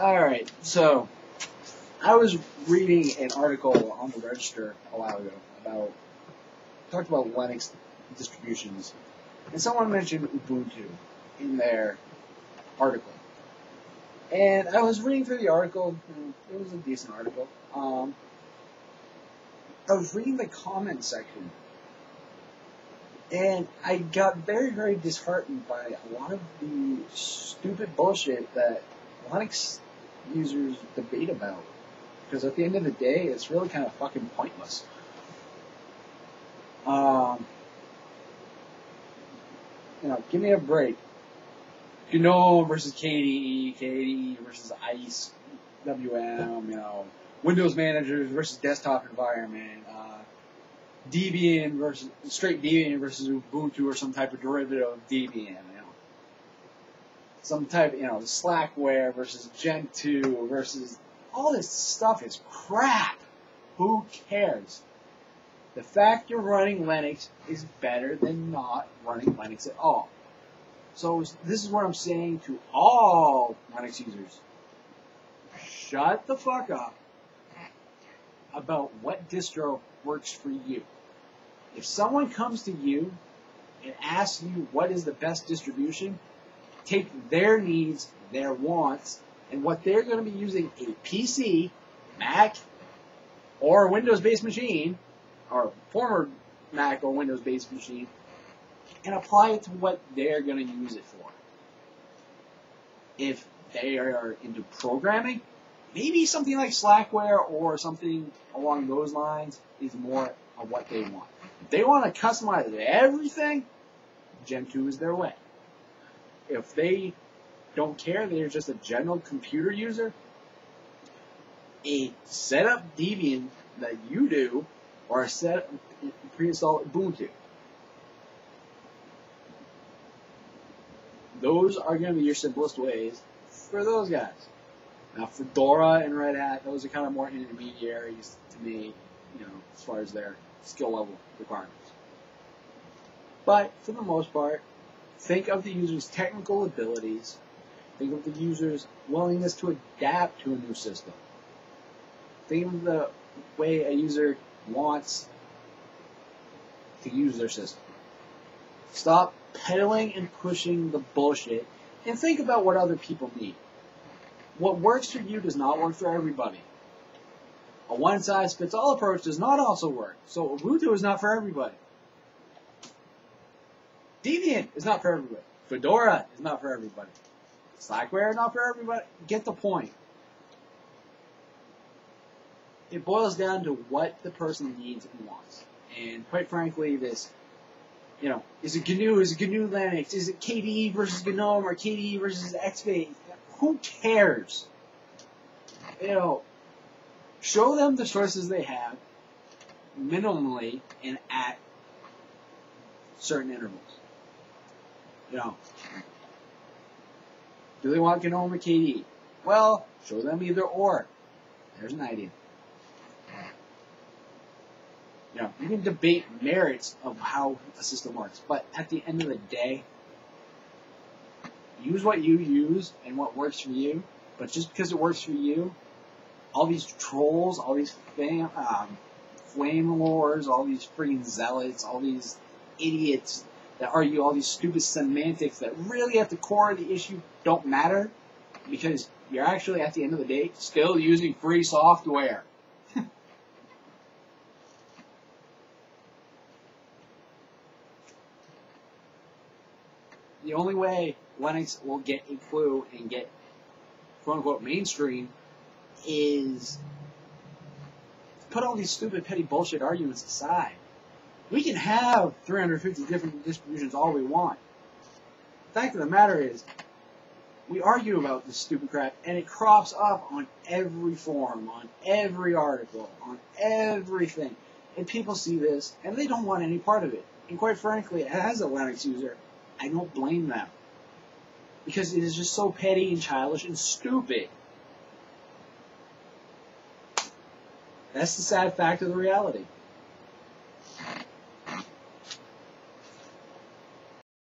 Alright, so I was reading an article on the Register a while ago about talked about Linux distributions, and someone mentioned Ubuntu in their article. And I was reading through the article. It was a decent article. Um, I was reading the comment section, and I got very, very disheartened by a lot of the stupid bullshit that Linux users debate about. Because at the end of the day, it's really kind of fucking pointless. Um, you know, give me a break. GNOME versus KDE, KDE versus ICE, WM, you know, Windows managers versus desktop environment, uh, Debian versus straight Debian versus Ubuntu or some type of derivative of Debian, you know. Some type, you know, Slackware versus Gentoo versus all this stuff is crap. Who cares? The fact you're running Linux is better than not running Linux at all. So this is what I'm saying to all Linux users. Shut the fuck up about what distro works for you. If someone comes to you and asks you what is the best distribution, take their needs, their wants, and what they're going to be using a PC, Mac, or a Windows-based machine, or former Mac or Windows-based machine, and apply it to what they're going to use it for. If they are into programming, maybe something like Slackware or something along those lines is more of what they want. If they want to customize everything, Gentoo is their way. If they don't care, they're just a general computer user, a setup Debian that you do, or a set pre-installed Ubuntu. Those are going to be your simplest ways for those guys. Now, Fedora and Red Hat, those are kind of more intermediaries to me, you know, as far as their skill level requirements. But for the most part, think of the user's technical abilities, think of the user's willingness to adapt to a new system. Think of the way a user wants to use their system. Stop peddling and pushing the bullshit and think about what other people need. What works for you does not work for everybody. A one size fits all approach does not also work. So Ubuntu is not for everybody. Debian is not for everybody. Fedora is not for everybody. Slackware is not for everybody. Get the point. It boils down to what the person needs and wants. And quite frankly, this, you know, is it GNU, is it GNU Linux, is it KDE versus GNOME or KDE versus XBase? Who cares? You know, show them the choices they have minimally and at certain intervals. You know, do they want GNOME or KDE? Well, show them either or. There's an idea. You know, you can debate merits of how a system works, but at the end of the day, use what you use and what works for you. But just because it works for you, all these trolls, all these fam, um, flame wars, all these freaking zealots, all these idiots that argue all these stupid semantics that really at the core of the issue don't matter because you're actually at the end of the day still using free software. the only way Linux will get a clue and get quote unquote mainstream is put all these stupid petty bullshit arguments aside. We can have 350 different distributions all we want. The fact of the matter is, we argue about this stupid crap, and it crops up on every forum, on every article, on everything. And people see this, and they don't want any part of it. And quite frankly, as a Linux user, I don't blame them. Because it is just so petty and childish and stupid. That's the sad fact of the reality.